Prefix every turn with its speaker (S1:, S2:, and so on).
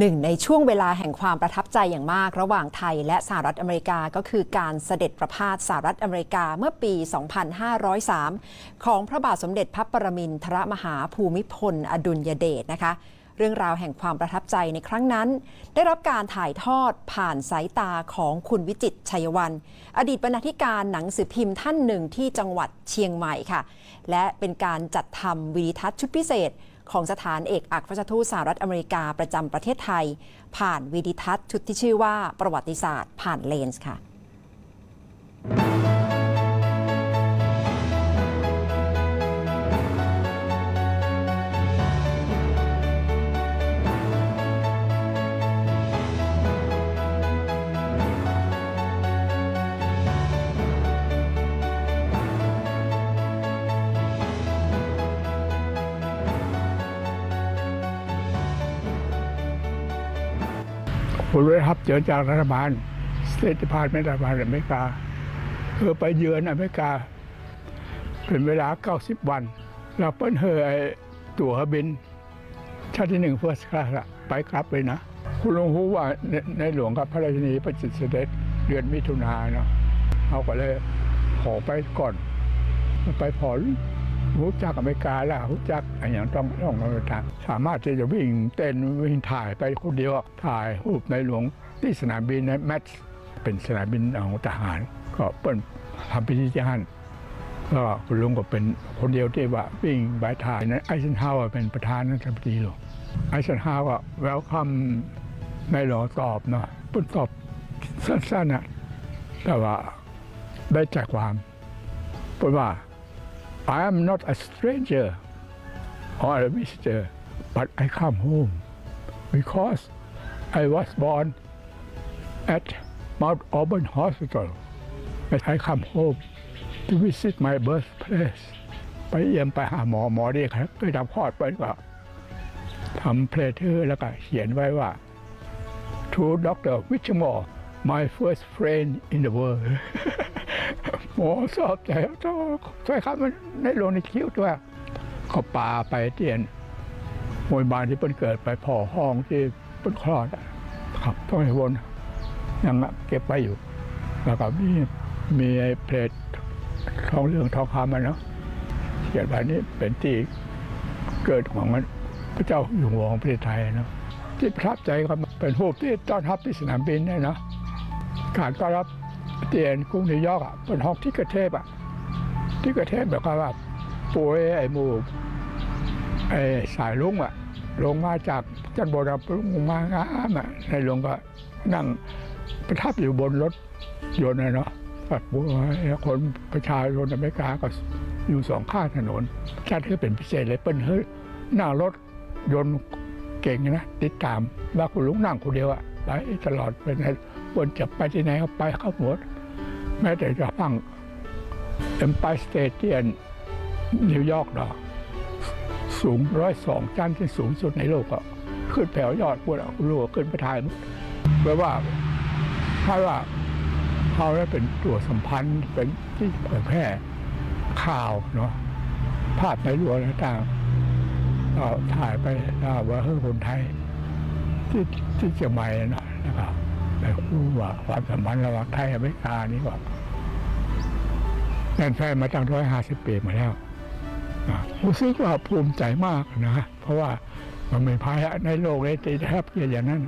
S1: หนึ่งในช่วงเวลาแห่งความประทับใจอย่างมากระหว่างไทยและสหรัฐอเมริกาก็คือการเสด็จประพาสสหรัฐอเมริกาเมื่อปี 2503 ของพระบาทสมเด็จพระปรมินทรมหาภูมิพล อดุลยเดชนะคะเรื่องราวแห่งความประทับใจในครั้งนั้น ได้รับการถ่ายทอดผ่านสายตาของคุณวิจิตชัยวัน อดีตบรรณาธิการหนังสือพิมพ์ท่านหนึ่งที่จังหวัดเชียงใหม่ค่ะ และเป็นการจัดทำวิดีทัศน์ชุดพิเศษ ของสถานเอกอัครราชทูตสหรัฐอเมริกาประจำประเทศไทย ผ่านวีดิทัศน์ชุดที่ชื่อว่าประวัติศาสตร์ผ่านเลนส์ค่ะ
S2: ผมได้รับเชิญจากรัฐบาล State Department รัฐบาลอเมริกาคือไปเยือนอเมริกา เป็นเวลา 90 วัน เราเปิ้นหื้อไอตั๋วบินชั้นที่หนึ่ง first class ไปกลับเลยนะ คุณลุงรู้ว่าในในหลวงกับพระราชินีประจิตเสด็จเดือนมิถุนาเนาะเขาก็เลยขอไปก่อน ไปพอ รู้จักอเมริกาแล้วรู้จักอะไรอย่างต้องต้องอเมริกาสามารถที่จะวิ่งเต้นวิ่งถ่ายไปคนเดียวถ่ายรูปในหลวงที่สนามบินในแมทเป็นสนามบินของทหาร ก็เปิ้นทำพิธีที่นั่นก็คุณลุงก็เป็นคนเดียวที่ว่าวิ่งบายถ่ายนั้นไอเซนฮาวเป็นประธานาธิบดีหลวงไอเซนฮาวร์แวลคัมในหลวงตอบเนาะเปิ้นตอบสั้นๆนะแต่ว่าได้ใจความเปิ้นว่า I am not a stranger or a visitor, but I come home because I was born at Mount Auburn Hospital. And I come home to visit my birthplace. ไปเยี่ยมไปหาหมอหมอดีครับไปทำคลอดไปก็ทำเพลเทอร์แล้วก็เขียนไว้ว่า to Dr. Whitmore my first friend in the world หมอสอบใจต้องช่วยครับมันในลงในคิ้วตัวเขาปาไปเตียนมวยบาลที่เปิ้นเกิดไปพอห้องที่เปิ้นคลอดครับต้องให้วนยังเก็บไว้อยู่ แล้วก็มีมีไอ้เพลททองเรื่องทองคำมันเนาะเขียนไว้นี่เป็นที่เกิดของมันพระเจ้าอยู่หัวของประเทศไทยเนาะที่ประทับใจก็เป็นรูปที่ต้อนรับที่สนามบินเนี่ยเนาะการต้อนรับ เตียนกรุงนิวยอร์กอะเป็นห้องที่กระเทพอะ ที่กระเทพแบบว่าป่วยไอ้หมูไอ้สายลุงอะ ลงมาจากจันบราณลงมางามอะในหลวงก็นั่งประทับอยู่บนรถยนต์นะเนาะแบบว่าคนประชาชนอเมริกาก็อยู่สองข้างถนนจัดให้เป็นพิเศษเลยเปิ้นเฮ้ยหนั่งรถยนต์เก่งนะติดตามว่าคุณลุงนั่งคนเดียวอะไปตลอดไปในบนจะไปที่ไหนก็ไปเขาหมด แม้แต่จะฟัง Empire State ที่นิวยอร์กเนาะสูงร้อยสองชั้นที่สูงสุดในโลกก็ขึ้นแถวยอดพวกเราลูกขึ้นไปถ่ายแปลว่าถ้าว่าเขาได้เป็นตัวสัมพันธ์เป็นที่เผยแพร่ข่าวเนาะภาพในหลวงต่างๆถ่ายไปว่าเฮ้ยคนไทย ที่ที่เชียงใหม่นะนะครับ แต่คู่ว่าความสัมพันธ์ระหว่างไทยอเมริกานี่ก็แน่นแฟ้มาตั้งร้อยห้าสิบปีมาแล้วนะรู้สึกว่าภูมิใจมากนะ เพราะว่ามันมีภายในโลกเลยตีแทบอย่างนั้น